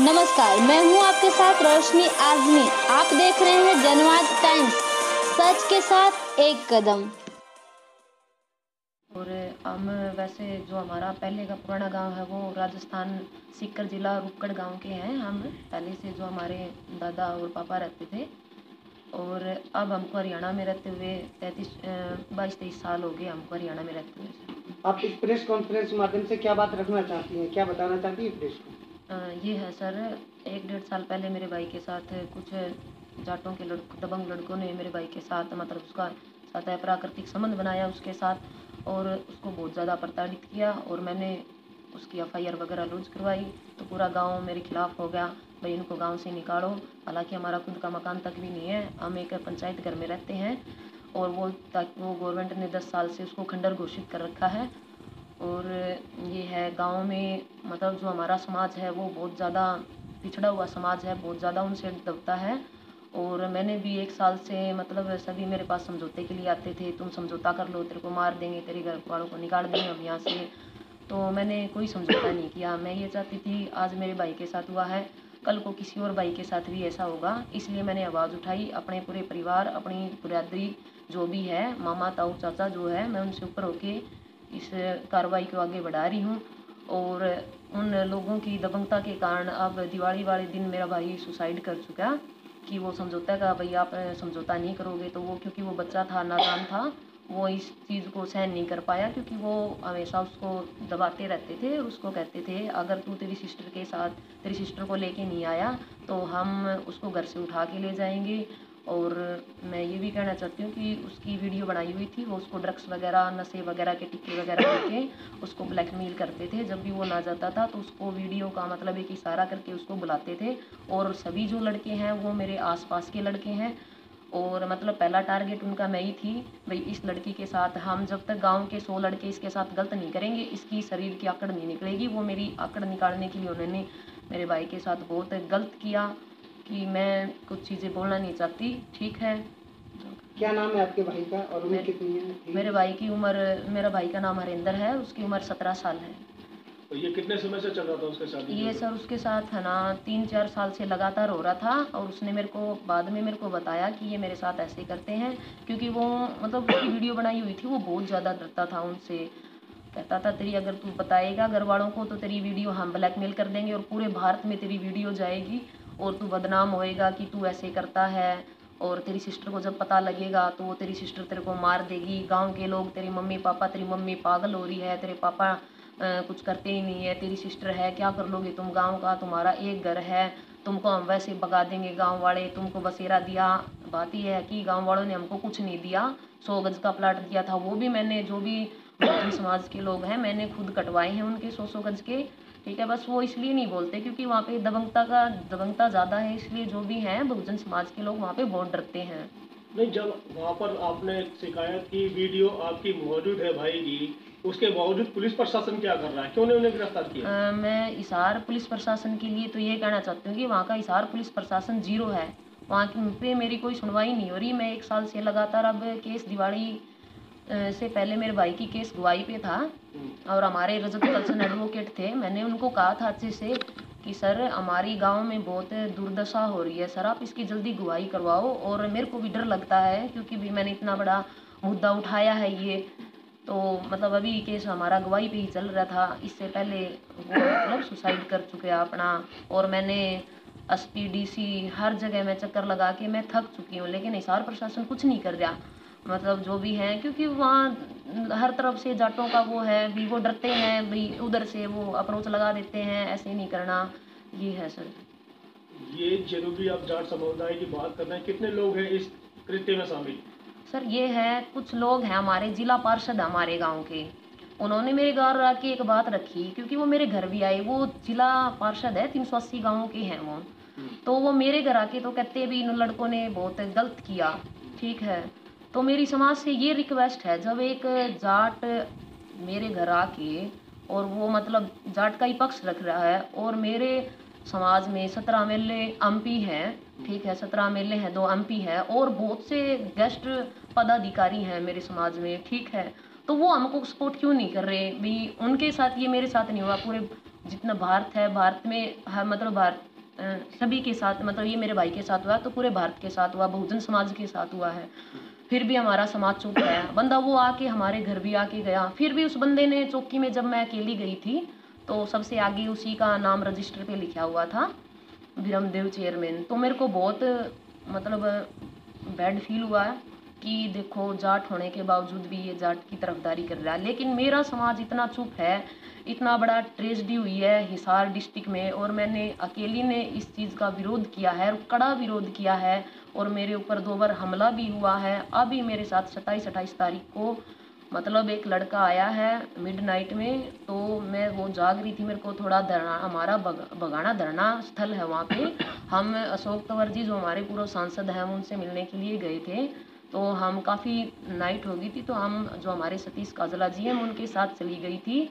नमस्कार मैं हूँ आपके साथ रोशनी आजमी। आप देख रहे हैं जनवाद टाइम्स सच के साथ एक कदम। और हम वैसे जो हमारा पहले का पुराना गाँव है वो राजस्थान सीकर जिला रुपकड़ गाँव के हैं। हम पहले से जो हमारे दादा और पापा रहते थे और अब हमको हरियाणा में रहते हुए तैंतीस बाईस तेईस साल हो गए हमको हरियाणा में रहते हुए। आप इस प्रेस कॉन्फ्रेंस के माध्यम से क्या बात रखना चाहती हैं? क्या बताना चाहती हैं प्रेस को? ये है, सर, एक डेढ़ साल पहले मेरे भाई के साथ कुछ जाटों के लड़कों, दबंग लड़कों ने मेरे भाई के साथ मतलब उसका साथ प्राकृतिक संबंध बनाया उसके साथ और उसको बहुत ज़्यादा प्रताड़ित किया और मैंने उसकी एफ़आईआर वगैरह लॉन्च करवाई। तो पूरा गाँव मेरे खिलाफ हो गया। भाई, इनको गाँव से निकालो। हालाँकि हमारा खुद का मकान तक भी नहीं है। हम एक पंचायत घर में रहते हैं और वो ताकि, वो गवर्नमेंट ने दस साल से उसको खंडर घोषित कर रखा है। और ये है, गाँव में मतलब जो हमारा समाज है, वो बहुत ज़्यादा पिछड़ा हुआ समाज है, बहुत ज़्यादा उनसे दबता है। और मैंने भी एक साल से मतलब सभी मेरे पास समझौते के लिए आते थे, तुम समझौता कर लो, तेरे को मार देंगे, तेरे घर वालों को निकाल देंगे हम यहाँ से। तो मैंने कोई समझौता नहीं किया। मैं ये चाहती थी, आज मेरे भाई के साथ हुआ है, कल को किसी और भाई के साथ भी ऐसा होगा। इसलिए मैंने आवाज़ उठाई, अपने पूरे परिवार, अपनी बुरादरी जो भी है, मामा, ताऊ, चाचा जो है, मैं उनसे ऊपर होके इस कार्रवाई को आगे बढ़ा रही हूँ और उन लोगों की दबंगता के कारण अब दिवाली वाले दिन मेरा भाई सुसाइड कर चुका कि वो समझौता का, भाई आप समझौता नहीं करोगे। तो वो, क्योंकि वो बच्चा था, नादान था, वो इस चीज़ को सहन नहीं कर पाया क्योंकि वो हमेशा उसको दबाते रहते थे उसको कहते थे, अगर तू तेरी सिस्टर के साथ, तेरी सिस्टर को लेके नहीं आया तो हम उसको घर से उठा के ले जाएँगे। और मैं ये भी कहना चाहती हूँ कि उसकी वीडियो बनाई हुई थी, वो उसको ड्रग्स वगैरह, नशे वगैरह के टिक्के वगैरह देके उसको ब्लैकमेल करते थे। जब भी वो ना जाता था तो उसको वीडियो का मतलब एक इशारा करके उसको बुलाते थे और सभी जो लड़के हैं वो मेरे आसपास के लड़के हैं और मतलब पहला टारगेट उनका मैं ही थी, भाई इस लड़की के साथ हम जब तक गाँव के सौ लड़के इसके साथ गलत नहीं करेंगे, इसकी शरीर की आकड़ नहीं निकलेगी, वो मेरी आकड़ निकालने के लिए उन्होंने मेरे भाई के साथ बहुत गलत किया कि मैं कुछ चीज़ें बोलना नहीं चाहती। ठीक है? क्या नाम है आपके भाई का और उम्र कितनी है? मेरे भाई की उम्र मेरा भाई का नाम हरिंदर है उसकी उम्र सत्रह साल है। तो ये कितने समय से चल रहा था उसके साथ ये सर उसके साथ है ना तीन चार साल से लगातार हो रहा था और उसने मेरे को बाद में मेरे को बताया कि ये मेरे साथ ऐसे करते हैं क्योंकि वो मतलब उसकी वीडियो बनाई हुई थी वो बहुत ज़्यादा डरता था उनसे। कहता था तेरी अगर तू बताएगा घर वालों को तो तेरी वीडियो हम ब्लैकमेल कर देंगे और पूरे भारत में तेरी वीडियो जाएगी। और तू बदनाम होएगा कि तू ऐसे करता है और तेरी सिस्टर को जब पता लगेगा तो वो तेरी सिस्टर तेरे को मार देगी। गाँव के लोग तेरी मम्मी पापा तेरी मम्मी पागल हो रही है तेरे पापा आ, कुछ करते ही नहीं है तेरी सिस्टर है क्या कर लोगे तुम? गाँव का तुम्हारा एक घर है तुमको हम वैसे भगा देंगे गाँव वाले तुमको बसेरा दिया। बात यह है कि गाँव वालों ने हमको कुछ नहीं दिया सौ गज का प्लाट दिया था। वो भी मैंने जो भी समाज के लोग हैं मैंने खुद कटवाए हैं उनके सौ सौ गज के। ठीक है बस वो इसलिए नहीं बोलते क्योंकि वहाँ पे दबंगता का दबंगता ज़्यादा है इसलिए जो भी हैं बहुजन समाज के लोग वहाँ पे बहुत डरते हैं। नहीं जब वहाँ पर आपने शिकायत की वीडियो आपकी मौजूद है भाई की उसके बावजूद पुलिस प्रशासन क्या कर रहा है? क्यों ने उन्हें गिरफ़्तार किया? आ, मैं इसार पुलिस प्रशासन के लिए तो ये कहना चाहती हूँ कि वहाँ का इसार पुलिस प्रशासन ज़ीरो है। वहाँ पे मेरी कोई सुनवाई नहीं हो रही। मैं एक साल से लगातार अब केस दिवाली से पहले मेरे भाई की केस गवाही पे था और हमारे रजत कल्सन एडवोकेट थे। मैंने उनको कहा था अच्छे से कि, सर, हमारी गाँव में बहुत दुर्दशा हो रही है। सर, आप इसकी जल्दी गवाही करवाओ और मेरे को भी डर लगता है क्योंकि भी मैंने इतना बड़ा मुद्दा उठाया है ये। तो मतलब अभी केस हमारा गवाही पे ही चल रहा था। इससे पहले वो मतलब सुसाइड कर चुके अपना और मैंने एस पी डी सी हर जगह मैं चक्कर लगा के मैं थक चुकी हूँ, लेकिन हिसार प्रशासन कुछ नहीं कर रहा। मतलब जो भी है क्योंकि वहाँ हर तरफ़ से जाटों का वो है भी वो डरते हैं भाई उधर से वो अप्रोच लगा देते हैं ऐसे नहीं करना। ये है सर ये ज़रूरी आप जाट समुदाय की बात कर रहे हैं कितने लोग हैं इस कृत्य में शामिल? सर ये है कुछ लोग हैं हमारे जिला पार्षद हमारे गाँव के। उन्होंने मेरे घर आके एक बात रखी क्योंकि वो मेरे घर भी आए वो जिला पार्षद है तीन सौ अस्सी गाँव के हैं वो। हम्म। तो वो मेरे घर आके तो कहते भी इन लड़कों ने बहुत गलत किया ठीक है। तो मेरी समाज से ये रिक्वेस्ट है, जब एक जाट मेरे घर आके और वो मतलब जाट का ही पक्ष रख रहा है और मेरे समाज में सत्रह एम एम पी हैं, ठीक है, सत्रह एम हैं, दो एम पी हैं और बहुत से गेस्ट पदाधिकारी हैं मेरे समाज में, ठीक है। तो वो हमको सपोर्ट क्यों नहीं कर रहे? भाई उनके साथ ये मेरे साथ नहीं हुआ, पूरे जितना भारत है, भारत में हर मतलब भारत सभी के साथ मतलब ये मेरे भाई के साथ हुआ तो पूरे भारत के साथ हुआ, बहुजन समाज के साथ हुआ है। फिर भी हमारा समाज चुप गया। बंदा वो आके हमारे घर भी आके गया। फिर भी उस बंदे ने चौकी में जब मैं अकेली गई थी तो सबसे आगे उसी का नाम रजिस्टर पे लिखा हुआ था, विरमदेव चेयरमैन। तो मेरे को बहुत मतलब बैड फील हुआ कि देखो, जाट होने के बावजूद भी ये जाट की तरफदारी कर रहा है। लेकिन मेरा समाज इतना चुप है, इतना बड़ा ट्रेजडी हुई है हिसार डिस्ट्रिक्ट में, और मैंने अकेली ने इस चीज़ का विरोध किया है और कड़ा विरोध किया है। और मेरे ऊपर दो बार हमला भी हुआ है। अभी मेरे साथ सत्ताईस अट्ठाईस तारीख को मतलब एक लड़का आया है मिडनाइट में तो मैं वो जाग रही थी मेरे को थोड़ा धरना हमारा बग, बगाना धरना स्थल है वहाँ पे। हम अशोक तंवर जी जो हमारे पूर्व सांसद हैं उनसे मिलने के लिए गए थे। तो हम काफ़ी नाइट हो गई थी तो हम जो हमारे सतीश काजला जी हैं उनके साथ चली गई थी।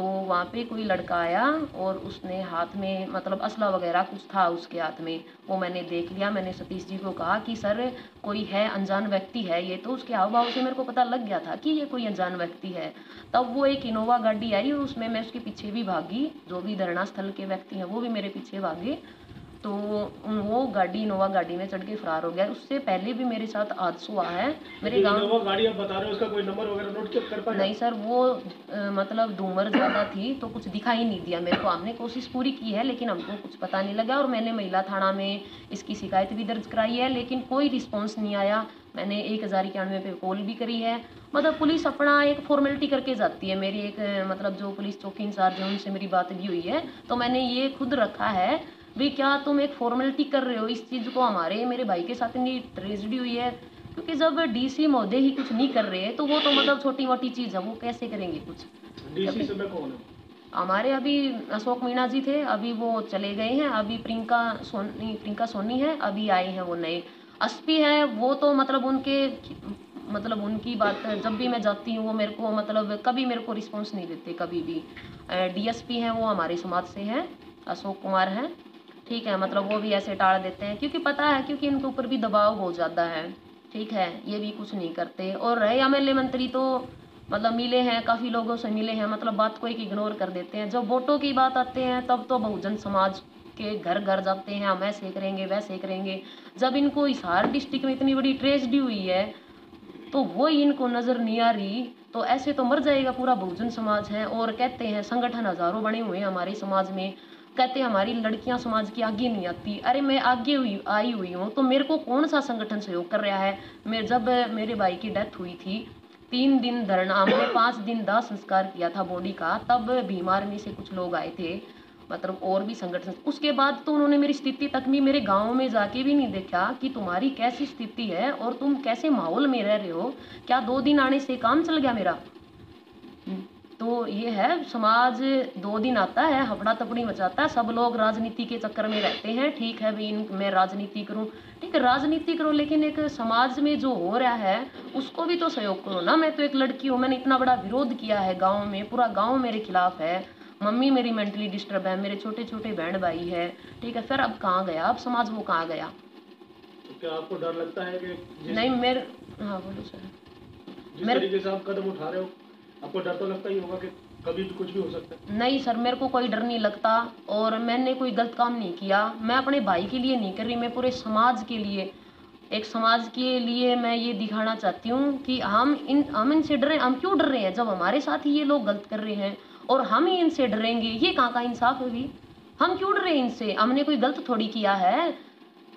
तो वहाँ पे कोई लड़का आया और उसने हाथ में मतलब असला वगैरह कुछ था उसके हाथ में, वो मैंने देख लिया। मैंने सतीश जी को कहा कि, सर, कोई है अनजान व्यक्ति है ये? तो उसके हाव भाव से मेरे को पता लग गया था कि ये कोई अनजान व्यक्ति है। तब वो एक इनोवा गाड़ी आई और उसमें मैं उसके पीछे भी भागी। जो भी धरना स्थल के व्यक्ति हैं, वो भी मेरे पीछे भागे। तो वो गाड़ी इनोवा गाड़ी में चढ़ के फरार हो गया। उससे पहले भी मेरे साथ हादसा हुआ है। मेरे गाँव गाड़ी आप बता रहे हो उसका कोई नंबर वगैरह नोट कर पाए नहीं सर वो अ, मतलब धूमर ज़्यादा थी तो कुछ दिखाई नहीं दिया मेरे को। हमने कोशिश पूरी की है लेकिन हमको कुछ पता नहीं लगा और मैंने महिला थाना में इसकी शिकायत भी दर्ज कराई है लेकिन कोई रिस्पॉन्स नहीं आया। मैंने एक हज़ार इक्यानवे पे कॉल भी करी है। मतलब पुलिस अपना एक फॉर्मेलिटी करके जाती है मेरी एक मतलब जो पुलिस चौकी इंचार्ज है उनसे मेरी बात भी हुई है। तो मैंने ये खुद रखा है भी क्या तुम एक फॉर्मेलिटी कर रहे हो? इस चीज़ को हमारे मेरे भाई के साथ इतनी ट्रेजिडी हुई है। क्योंकि जब डीसी महोदय ही कुछ नहीं कर रहे हैं तो वो तो मतलब छोटी मोटी चीज़ है वो कैसे करेंगे कुछ? डीसी से कौन है? हमारे अभी अशोक मीणा जी थे अभी वो चले गए हैं अभी प्रियंका सोनी प्रियंका सोनी है अभी आए हैं वो नए। एसपी है वो तो मतलब उनके मतलब उनकी बात जब भी मैं जाती हूँ वो मेरे को मतलब कभी मेरे को रिस्पॉन्स नहीं देते कभी भी। डीएसपी हैं वो हमारे समाज से हैं अशोक कुमार हैं। ठीक है मतलब वो भी ऐसे टाल देते हैं, क्योंकि पता है, क्योंकि इनके ऊपर भी दबाव बहुत ज़्यादा है। ठीक है, ये भी कुछ नहीं करते। और रहे एम मंत्री तो मतलब मिले हैं, काफ़ी लोगों से मिले हैं मतलब बात को एक इग्नोर कर देते हैं। जब वोटों की बात आते हैं, तब तो बहुजन समाज के घर घर जाते हैं, हम ऐसे करेंगे, वैसे करेंगे। जब इनको हिसार डिस्ट्रिक्ट में इतनी बड़ी ट्रेजडी हुई है तो वो इनको नज़र नहीं आ रही तो ऐसे तो मर जाएगा पूरा बहुजन समाज है। और कहते हैं, संगठन हज़ारों बने हुए हैं हमारे समाज में। कहते हमारी लड़कियाँ समाज की आगे नहीं आती। अरे मैं आगे हुई, आई हुई हूँ तो मेरे को कौन सा संगठन सहयोग कर रहा है? मैं जब मेरे भाई की डेथ हुई थी, तीन दिन धरना, हमने पाँच दिन दाह संस्कार किया था बॉडी का, तब भीम आर्मी से कुछ लोग आए थे मतलब और भी संगठन। उसके बाद तो उन्होंने मेरी स्थिति तक भी मेरे गाँव में जाके भी नहीं देखा कि तुम्हारी कैसी स्थिति है और तुम कैसे माहौल में रह रहे हो। क्या दो दिन आने से काम चल गया मेरा? तो ये है समाज दो दिन आता है हफड़ा तपड़ी मचाता है सब लोग राजनीति के चक्कर में रहते हैं ठीक है भाई इन मैं राजनीति करूँ। ठीक है राजनीति करो लेकिन एक समाज में जो हो रहा है उसको भी तो सहयोग करो ना। मैं तो एक लड़की हूँ मैंने इतना बड़ा विरोध किया है गाँव में पूरा गाँव मेरे खिलाफ है। मम्मी मेरी मेंटली डिस्टर्ब है मेरे छोटे छोटे बहन भाई है। ठीक है फिर अब कहाँ गया? अब समाज वो कहाँ गया? तो क्या आपको डर लगता है कि नहीं मेरे हाँ बोलो सर। जिस मेरे- तरीके से आप कदम उठा रहे हो? आपको डर तो लगता ही होगा कि कभी भी कुछ भी हो सकता है। नहीं सर, मेरे को कोई डर नहीं लगता और मैंने कोई गलत काम नहीं किया। मैं अपने भाई के लिए नहीं कर रही, मैं पूरे समाज के लिए, एक समाज के लिए मैं ये दिखाना चाहती हूँ कि हम इन, हम इनसे डरे। हम क्यों डर रहे हैं? जब हमारे साथ ही ये लोग गलत कर रहे हैं और हम ही इनसे डरेंगे, ये कहाँ का इंसाफ है भी हम क्यों डर इनसे? हमने कोई गलत थोड़ी किया है?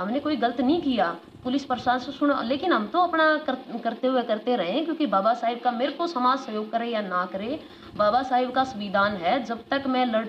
हमने कोई गलत नहीं किया। पुलिस प्रशासन सुन लेकिन हम तो अपना कर, करते हुए करते रहे क्योंकि बाबा साहेब का मेरे को समाज सहयोग करे या ना करे बाबा साहेब का संविधान है जब तक मैं लड़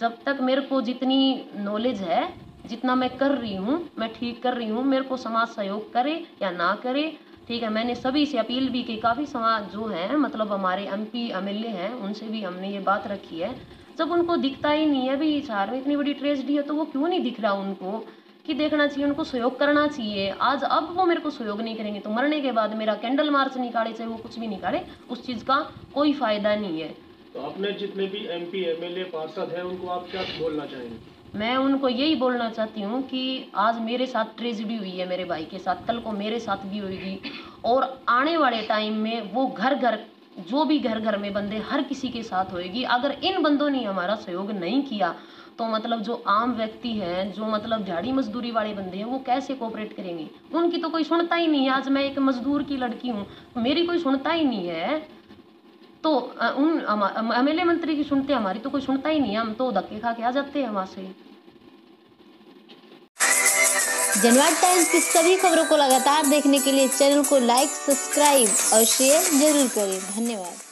जब तक मेरे को जितनी नॉलेज है जितना मैं कर रही हूँ मैं ठीक कर रही हूँ मेरे को समाज सहयोग करे या ना करे ठीक है मैंने सभी से अपील भी की काफ़ी समाज जो है मतलब हमारे M P M L A हैं उनसे भी हमने ये बात रखी है। जब उनको दिखता ही नहीं है भी शहर में इतनी बड़ी ट्रेजडी है तो वो क्यों नहीं दिख रहा उनको? कि देखना चाहिए उनको सहयोग करना चाहिए। आज अब वो मेरे को सहयोग नहीं करेंगे तो मरने के बाद मेरा कैंडल मार्च निकाले चाहे वो कुछ भी निकाले उस चीज़ का कोई फ़ायदा नहीं है। तो अपने जितने भी एमपी एमएलए पार्षद हैं उनको आप क्या बोलना चाहेंगे? मैं उनको यही बोलना चाहती हूँ कि आज मेरे साथ ट्रेजिडी हुई है मेरे भाई के साथ कल को मेरे साथ भी होगी। और आने वाले टाइम में वो घर घर जो भी घर घर में बंदे हर किसी के साथ होएगी। अगर इन बंदों ने हमारा सहयोग नहीं किया तो मतलब जो आम व्यक्ति है, जो मतलब झाड़ी मजदूरी वाले बंदे हैं, वो कैसे कोऑपरेट करेंगे? उनकी तो कोई सुनता ही नहीं है। आज मैं एक मजदूर की लड़की हूँ मेरी कोई सुनता ही नहीं है। तो उन एम एल मंत्री की सुनते, हमारी तो कोई सुनता ही नहीं है। हम तो धक्के खा के आ जाते हैं वहाँ से। जनवाद टाइम्स की सभी खबरों को लगातार देखने के लिए चैनल को लाइक, सब्सक्राइब और शेयर ज़रूर करें। धन्यवाद।